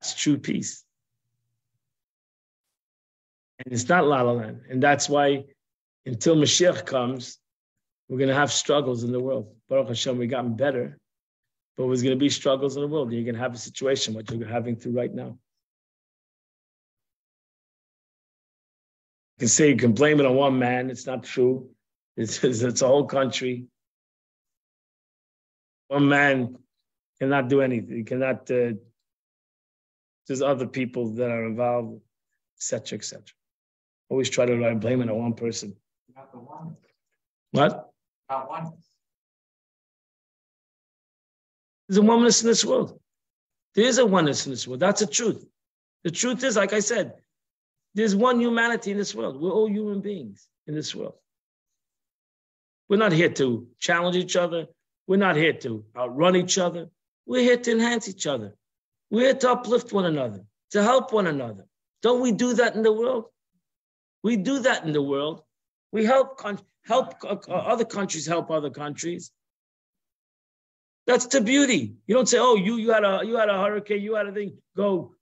It's true peace. And it's not La La Land. And that's why until Mashiach comes, we're going to have struggles in the world. Baruch Hashem, we've gotten better, but there's going to be struggles in the world. You're going to have a situation what you're having through right now. Can say you can blame it on one man. It's not true. It's, it's a whole country. One man cannot do anything. He cannot. Uh, there's other people that are involved, etc., etc. Always try to blame it on one person. Not the one. What? Not one. There's a oneness in this world. There is a oneness in this world. That's the truth. The truth is, like I said, there's one humanity in this world. We're all human beings in this world. We're not here to challenge each other. We're not here to outrun each other. We're here to enhance each other. We're here to uplift one another, to help one another. Don't we do that in the world? We do that in the world. We help help other countries help other countries. That's the beauty. You don't say, "Oh, you you had a you had a hurricane, you had a thing. Go,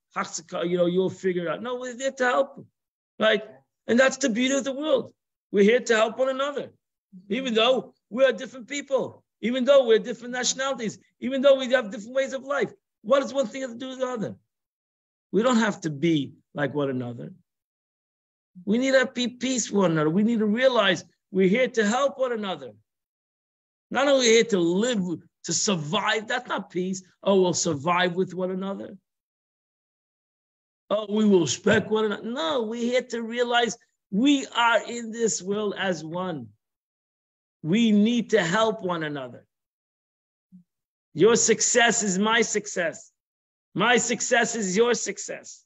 you know, you'll figure it out." No, we're there to help, right? And that's the beauty of the world. We're here to help one another, even though we're different people, even though we're different nationalities, even though we have different ways of life. What does one thing have to do with the other? We don't have to be like one another. We need to be peace with one another. We need to realize we're here to help one another. Not only here to live to survive. That's not peace. Oh, we'll survive with one another. Oh, we will respect one another. No, we're here to realize we are in this world as one. We need to help one another. Your success is my success. My success is your success.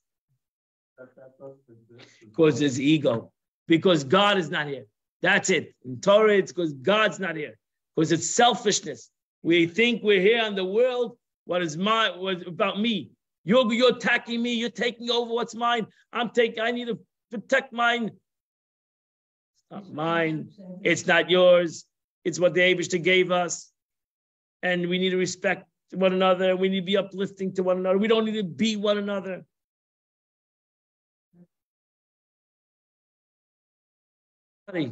Because there's ego. Because God is not here. That's it. In Torah, it's because God's not here. Because it's selfishness. We think we're here in the world. What is my what about me? You're you're attacking me, you're taking over what's mine. I'm taking, I need to protect mine. It's not mine, it's not yours, it's what the Abishta gave us. And we need to respect one another. We need to be uplifting to one another. We don't need to beat one another. Hey,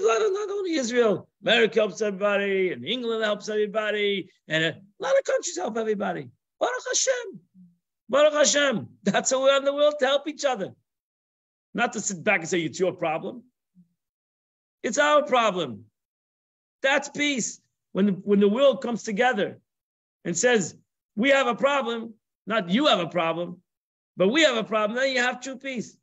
not only Israel, America helps everybody, and England helps everybody, and a lot of countries help everybody. Baruch Hashem. Baruch Hashem. That's how we're in the world to help each other. Not to sit back and say it's your problem. It's our problem. That's peace. When the, when the world comes together and says, we have a problem, not you have a problem, but we have a problem, then you have true peace.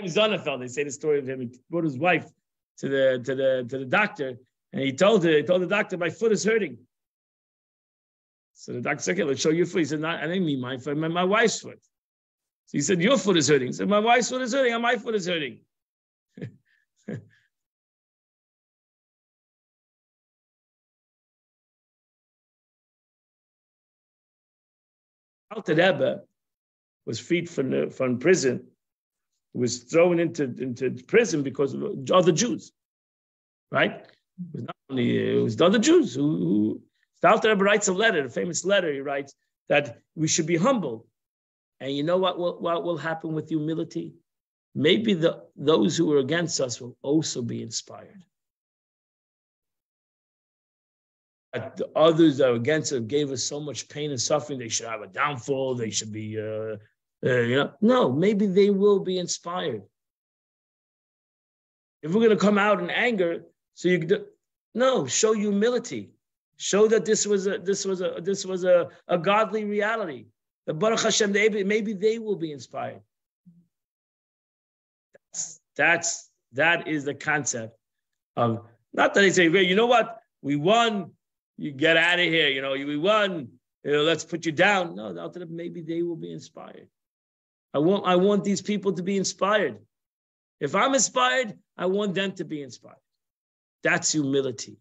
Sonnenfeld, they say the story of him. He brought his wife to the to the to the doctor, and he told her, he told the doctor, my foot is hurting. So the doctor said, okay, let's show your foot. He said, I didn't mean my foot, I meant my wife's foot. So he said, your foot is hurting. He said, my wife's foot is hurting, and my foot is hurting. Alter Rebbe was freed from, from prison was thrown into, into prison because of other Jews, right? It was not only it was the other Jews who, who the Alter Rebbe writes a letter, a famous letter. He writes that we should be humble, and you know what will, what will happen with humility? Maybe the those who are against us will also be inspired. That the others that are against us gave us so much pain and suffering. They should have a downfall. They should be uh, uh, you know, no, maybe they will be inspired. If we're going to come out in anger, so you no, show humility, show that this was a this was a this was a, a godly reality. The Baruch Hashem, maybe they will be inspired. That's that's that is the concept of not that they say, you know what, we won, you get out of here, you know, we won, you know, let's put you down. No, maybe they will be inspired. I want, I want these people to be inspired. If I'm inspired, I want them to be inspired. That's humility.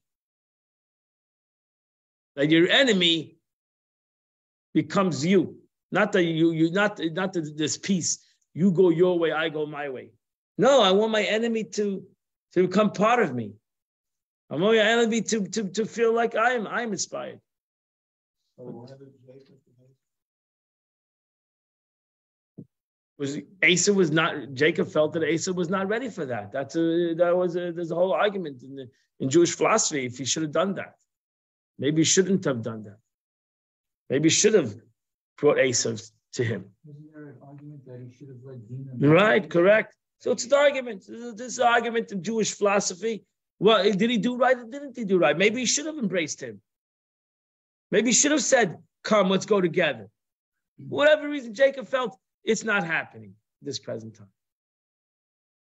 That your enemy becomes you. Not that you, you not, not that this peace. You go your way, I go my way. No, I want my enemy to, to become part of me. I want my enemy to, to, to feel like I'm I'm inspired. was Esav was not Jacob felt that Esav was not ready for that. That's a that was a there's a whole argument in the, in Jewish philosophy if he should have done that. Maybe he shouldn't have done that. Maybe should have brought Esav to him. Right, correct. So it's an argument. This is an argument in Jewish philosophy. Well, did he do right or didn't he do right? Maybe he should have embraced him. Maybe he should have said, Come, let's go together. Whatever reason Jacob felt, it's not happening this present time.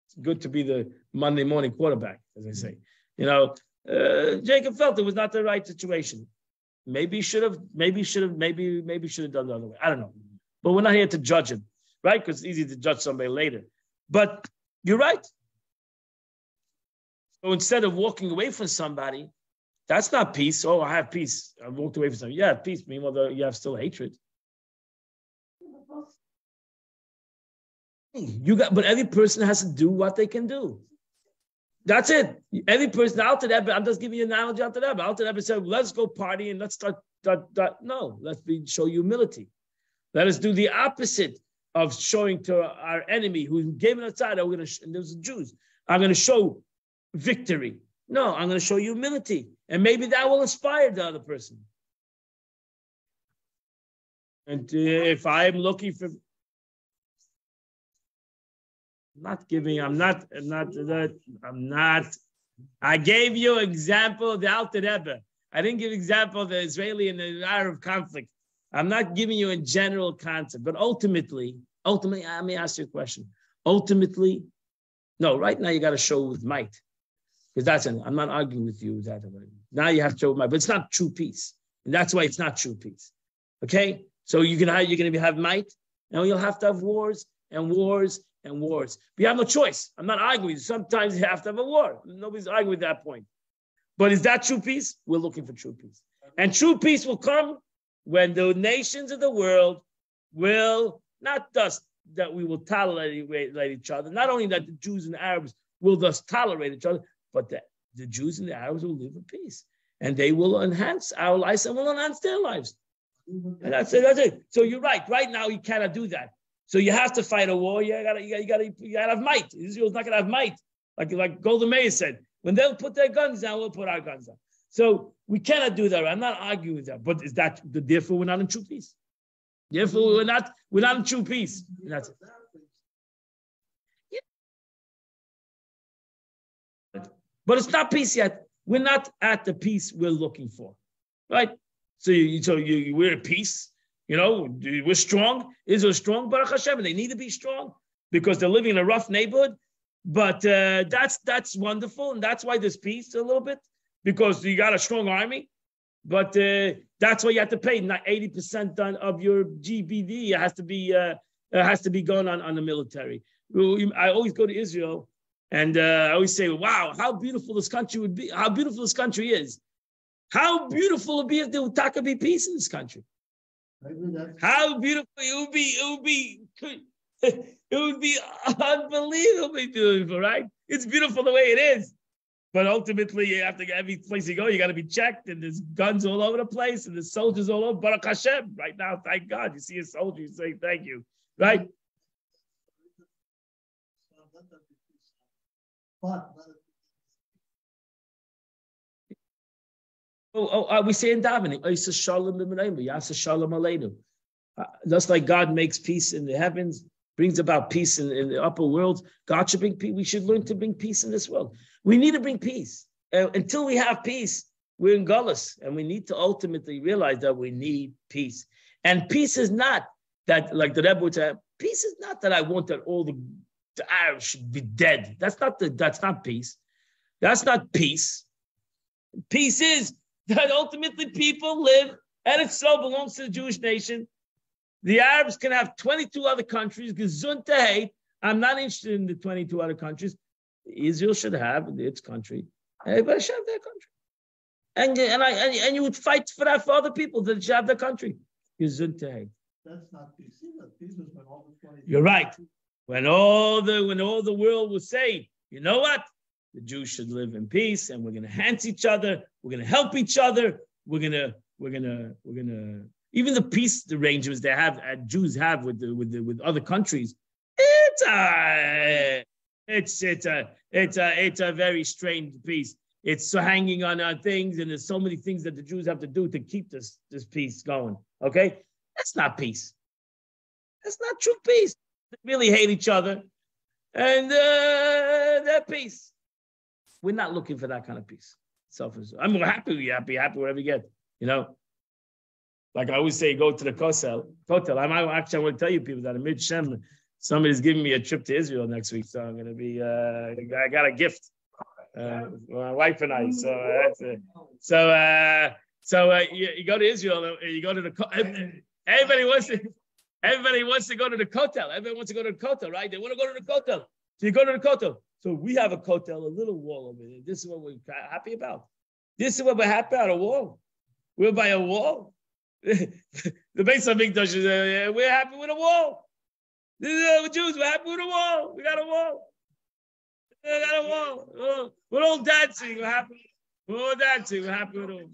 It's good to be the Monday morning quarterback, as I say. You know, uh, Jacob felt it was not the right situation. Maybe should have, maybe should have, maybe, maybe should have done the other way. I don't know. But we're not here to judge him, right? Because it's easy to judge somebody later. But you're right. So instead of walking away from somebody, that's not peace. Oh, I have peace. I walked away from somebody. Yeah, peace. Meanwhile, you have still hatred. You got, but every person has to do what they can do. That's it. Every person out to that, but I'm just giving you an analogy. But out to that, said, let's go party and let's start, start, start. No, let's be show humility. Let us do the opposite of showing to our enemy who gave us side. We're going to, and those Jews. I'm going to show victory. No, I'm going to show humility, and maybe that will inspire the other person. And uh, if I'm looking for not giving, I'm not, I'm not I'm not I gave you example the Alter Rebbe. I didn't give example the Israeli and the Arab conflict. I'm not giving you a general concept, but ultimately, ultimately, let me ask you a question. Ultimately, no, right now you got to show with might. Because that's an, I'm not arguing with you that. Now you have to show with might, but it's not true peace. And that's why it's not true peace. Okay? So you can have, you're going to have might, and you'll have to have wars and wars and wars. But you have no choice. I'm not arguing. Sometimes you have to have a war. Nobody's arguing with that point. But is that true peace? We're looking for true peace. And true peace will come when the nations of the world will not just that we will tolerate each other, not only that the Jews and the Arabs will thus tolerate each other, but that the Jews and the Arabs will live in peace. And they will enhance our lives and will enhance their lives. And that's it. That's it. So you're right. Right now, you cannot do that. So you have to fight a war. You gotta, you gotta, you gotta, you gotta have might. Israel's not gonna have might. Like, like Golda Meir said, when they'll put their guns down, we'll put our guns down. So we cannot do that. I'm not arguing with that. But is that the therefore we're not in true peace? Therefore, we're not we're not in true peace. That's it. But it's not peace yet. We're not at the peace we're looking for, right? So you, so you, we're at peace. You know, we're strong. Israel's strong, Baruch Hashem. and They need to be strong because they're living in a rough neighborhood. But uh, that's that's wonderful, and that's why there's peace a little bit because you got a strong army. But uh, that's why you have to pay. Not eighty percent of your GDP has to be uh, has to be going on on the military. I always go to Israel, and uh, I always say, "Wow, how beautiful this country would be! How beautiful this country is! How beautiful it would be if there would be peace in this country! How beautiful it would be! It would be." It would be unbelievably beautiful, right? It's beautiful the way it is. But ultimately, you have to every place you go, you got to be checked, and there's guns all over the place, and there's soldiers all over. Baruch Hashem, right now, thank God, you see a soldier, you say thank you, right? Oh, oh, uh, we say in davening, Shalom Aleinu. Uh, just like God makes peace in the heavens, brings about peace in, in the upper world. God should bring peace. We should learn to bring peace in this world. We need to bring peace. Uh, until we have peace, we're in Gullus, and we need to ultimately realize that we need peace. And peace is not that, like the Rebbe would say, peace is not that I want that all the, the Arabs should be dead. That's not the, that's not peace. That's not peace. Peace is that ultimately people live, and it so belongs to the Jewish nation. The Arabs can have 22 other countries, gesundheit. I'm not interested in the 22 other countries. Israel should have its country. Everybody should have their country. And, and, I, and, and you would fight for that for other people that should have their country. Gesundheit. That's not peace. Peace was when all the 22 You're right. When all the when all the world was saying, you know what? The Jews should live in peace and we're gonna enhance each other, we're gonna help each other, we're gonna, we're gonna, we're gonna even the peace arrangements they have, uh, Jews have with the, with the, with other countries, it's a it's it's a it's a it's a very strange peace. It's so hanging on our things, and there's so many things that the Jews have to do to keep this this peace going. Okay, that's not peace. That's not true peace. They really hate each other, and uh, that peace. We're not looking for that kind of peace. Selfish. I'm happy. We happy. Happy whatever you get. You know. Like I always say, go to the Kosel. Kotel. I'm actually, I want to tell you people that Amid Shem, somebody's giving me a trip to Israel next week. So I'm going to be, uh, I got a gift. Uh, my wife and I. So uh, that's it. So, uh, so uh, you, you, go to Israel, uh, you go to the, everybody wants to, everybody wants to go to the Kotel. Everybody wants to go to the Kotel, right? They want to go to the Kotel. So you go to the Kotel. So we have a Kotel, a little wall over there. This is what we're happy about. This is what we're happy about, a wall. We're by a wall. the Beis Hamikdash is, uh, we're happy with a wall. This The uh, Jews, we're happy with a wall. We got a wall. We got a wall. Oh, we're all dancing. We're happy. We're all dancing. We're happy with all.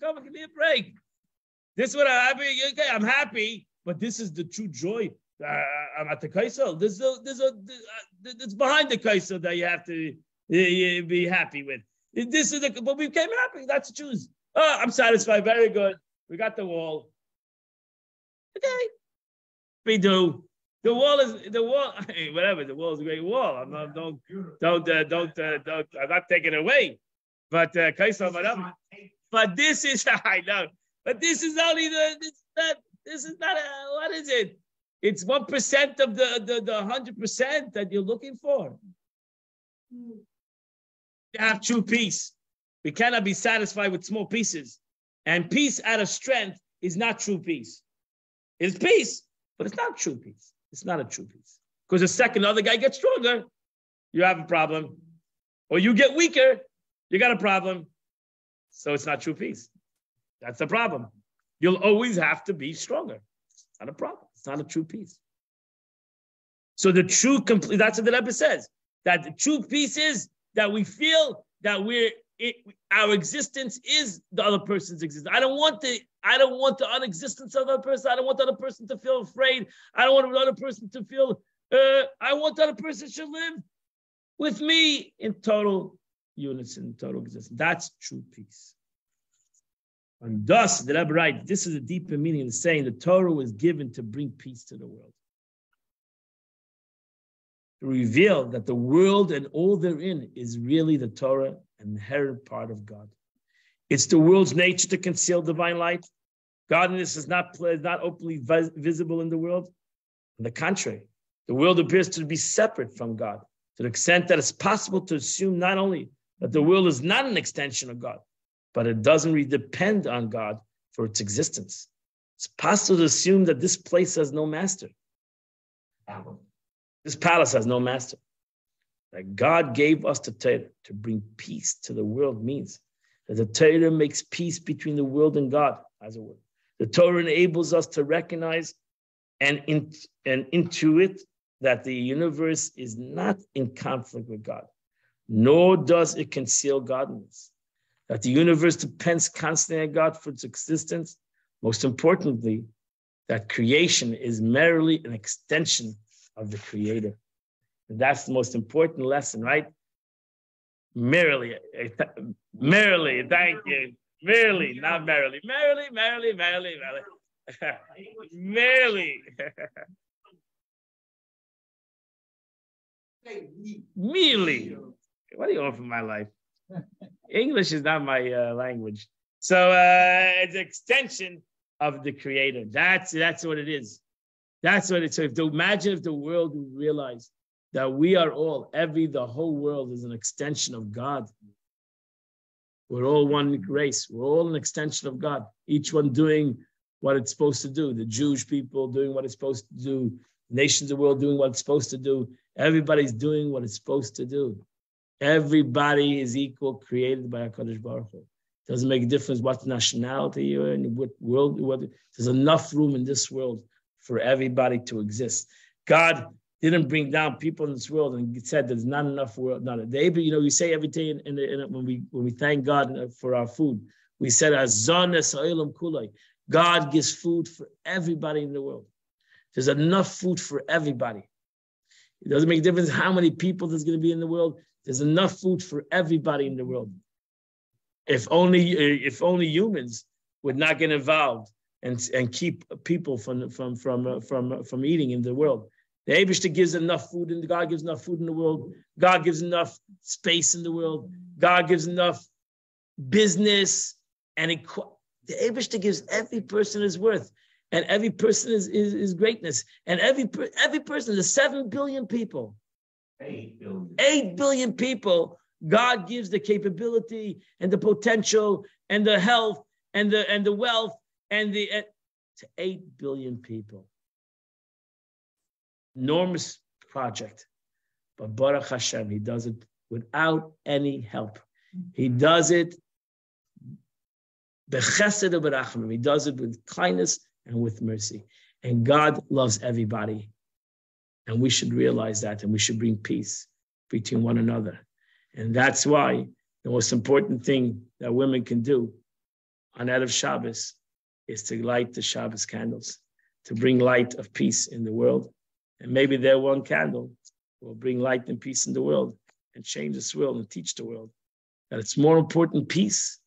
Come on, give me a break. This is what I'm happy. Okay, I'm happy, but this is the true joy. Uh, I'm at the Kosel. There's a, there's a, uh, it's behind the Kosel that you have to uh, be happy with. This is the, but we came happy. That's Jews. Oh, I'm satisfied. Very good. We got the wall. Okay. We do. the wall is the wall. Whatever the wall is a great wall. I'm not don't don't uh, don't uh, don't. I'm not taking it away. But uh, but this is I know. But this is only the this is not this is not a, what is it? It's one percent of the the hundred percent that you're looking for. To have true peace. We cannot be satisfied with small pieces. And peace out of strength is not true peace. It's peace, but it's not true peace. It's not a true peace. Because the second other guy gets stronger, you have a problem. Or you get weaker, you got a problem. So it's not true peace. That's the problem. You'll always have to be stronger. It's not a problem. It's not a true peace. So the true complete, that's what the Rebbe says, that the true peace is that we feel that we're it, our existence is the other person's existence. I don't want the I don't want the unexistence of the other person. I don't want the other person to feel afraid. I don't want the other person to feel. Uh, I want the other person to live with me in total unison, total existence. That's true peace. And thus, the Rebbe right, this is a deeper meaning in saying the Torah was given to bring peace to the world. To reveal that the world and all therein is really the Torah, inherent part of God. It's the world's nature to conceal divine light. Godliness is not, is not openly vis- visible in the world. On the contrary, the world appears to be separate from God to the extent that it's possible to assume not only that the world is not an extension of God, but it doesn't really depend on God for its existence. It's possible to assume that this place has no master. This palace has no master. That God gave us the Torah to bring peace to the world means that the Torah makes peace between the world and God, as it were. The Torah enables us to recognize and, in, and intuit that the universe is not in conflict with God, nor does it conceal godliness that the universe depends constantly on God for its existence. Most importantly, that creation is merely an extension of the Creator. And that's the most important lesson, right? Merely, eh, merely, thank you. Merely, not merely. Merely, merely, merely, merely. merely. merely. What do you from my life? English is not my uh, language. So uh, it's an extension of the creator. That's that's what it is. That's what it's. So if to imagine if the world would realize that we are all, every the whole world is an extension of God. We're all one race. We're all an extension of God. Each one doing what it's supposed to do. The Jewish people doing what it's supposed to do. Nations of the world doing what it's supposed to do. Everybody's doing what it's supposed to do. Everybody is equal, created by HaKadosh Baruch Hu. Doesn't make a difference what nationality you're in, what world, what, there's enough room in this world for everybody to exist. God didn't bring down people in this world and said there's not enough world. Not day, but you know, we say every day in, in, in, when we when we thank God for our food, we said kulay. God gives food for everybody in the world. There's enough food for everybody. It doesn't make a difference how many people there's going to be in the world. There's enough food for everybody in the world. If only if only humans would not get involved and, and keep people from from from from from eating in the world. The Abishta gives enough food, and God gives enough food in the world. God gives enough space in the world. God gives enough business, and it, the Abishta gives every person his worth, and every person is, is, is greatness, and every every person, the seven billion people, Eight billion. Eight billion people. God gives the capability and the potential and the health and the and the wealth and the to eight billion people. Enormous project, but Baruch Hashem, He does it without any help. He does it. He does it with kindness and with mercy. And God loves everybody. And we should realize that and we should bring peace between one another. And that's why the most important thing that women can do on Erev Shabbos is to light the Shabbos candles, to bring light of peace in the world. And maybe their one candle will bring light and peace in the world and change this world and teach the world that it's more important peace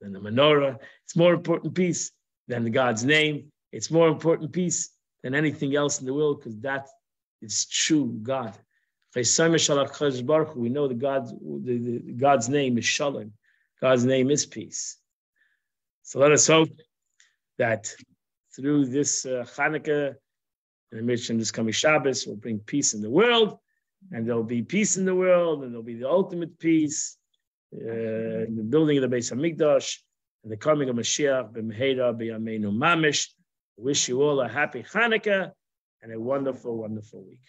than the menorah. It's more important peace than the God's name. It's more important peace than anything else in the world because that is true God. We know the God's, the, the, God's name is Shalom. God's name is peace. So let us hope that through this uh, Hanukkah and mission this coming Shabbos will bring peace in the world, and there'll be peace in the world, and there'll be the ultimate peace, uh, the building of the Beis Hamikdash and the coming of Mashiach b'mheira b'yameinu mamish. Wish you all a happy Hanukkah and a wonderful, wonderful week.